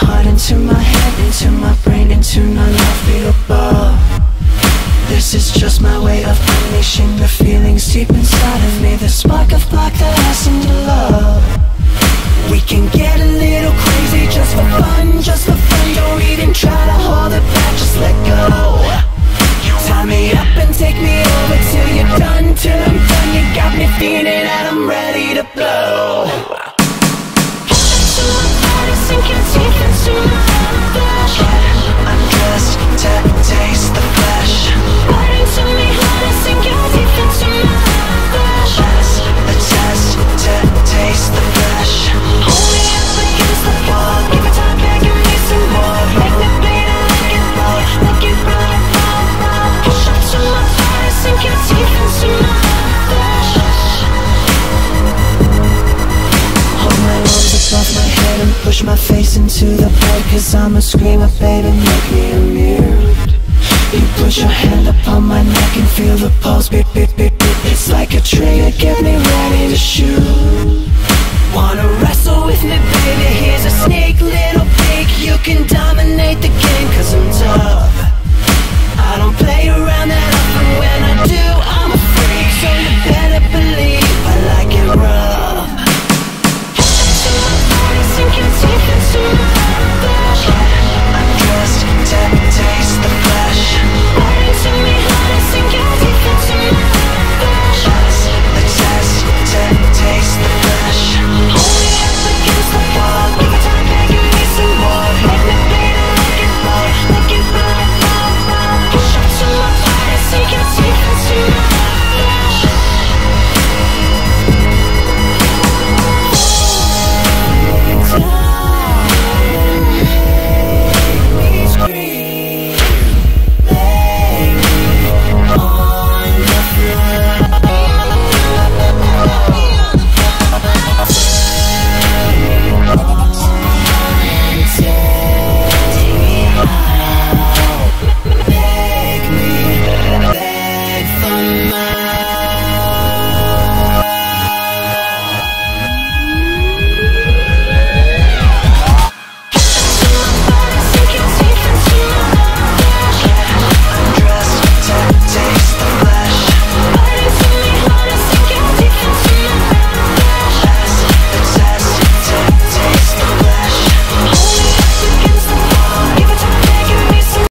heart, into my head, into my brain, into my life above. This is just my way of unleashing the feelings deep inside of me The spark of black that has into love. We can get a little crazy just for fun, just for fun. Don't even try to hold it back, just let go. Tie me up and take me over till you're done, till I'm done. You got me feeling that I'm ready to blow push my face into the plug Cause I'm a screamer, baby, make me a mirror. You put your hand upon my neck and feel the pulse beat, beat, beat, beat It's like a trigger, get me ready to shoot. Wanna wrestle with me, baby, here's a sneak little peek You can dominate the game cause I'm tough.